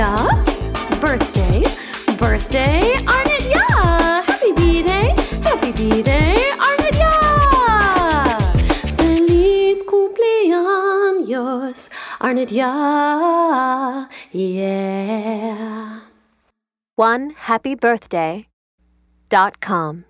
Yeah, Birthday, birthday, Aarnitya! Happy birthday, happy birthday, Aarnitya! Feliz cumpleaños, Aarnitya, Yeah! One happy birthday dot com.